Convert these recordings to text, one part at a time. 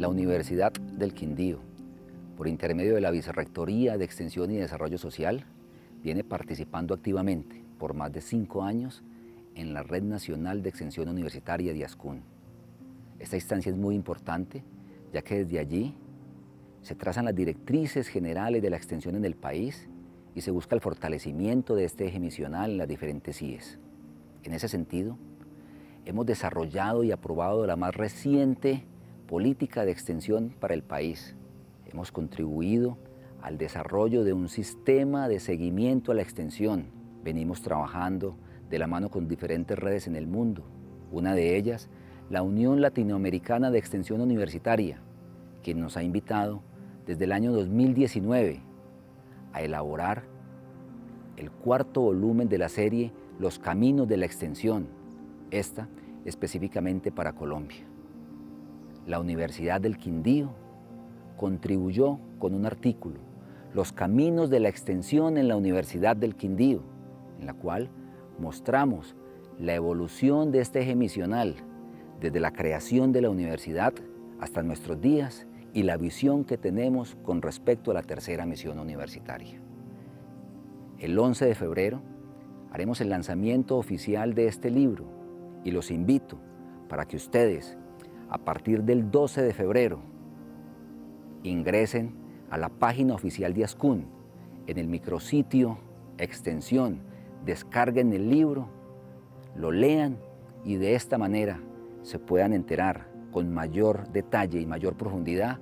La Universidad del Quindío, por intermedio de la Vicerrectoría de Extensión y Desarrollo Social, viene participando activamente por más de cinco años en la Red Nacional de Extensión Universitaria de ASCUN. Esta instancia es muy importante, ya que desde allí se trazan las directrices generales de la extensión en el país y se busca el fortalecimiento de este eje misional en las diferentes IES. En ese sentido, hemos desarrollado y aprobado la más reciente política de extensión para el país. Hemos contribuido al desarrollo de un sistema de seguimiento a la extensión. Venimos trabajando de la mano con diferentes redes en el mundo. Una de ellas, la Unión Latinoamericana de Extensión Universitaria, quien nos ha invitado desde el año 2019 a elaborar el cuarto volumen de la serie Los Caminos de la Extensión, esta específicamente para Colombia. La Universidad del Quindío contribuyó con un artículo, Los Caminos de la Extensión en la Universidad del Quindío, en la cual mostramos la evolución de este eje misional desde la creación de la universidad hasta nuestros días y la visión que tenemos con respecto a la tercera misión universitaria. El 11 de febrero haremos el lanzamiento oficial de este libro y los invito para que ustedes, a partir del 12 de febrero, ingresen a la página oficial de Ascun, en el micrositio extensión, descarguen el libro, lo lean y de esta manera se puedan enterar con mayor detalle y mayor profundidad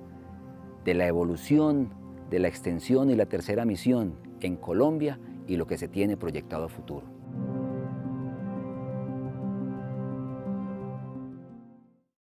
de la evolución de la extensión y la tercera misión en Colombia y lo que se tiene proyectado a futuro.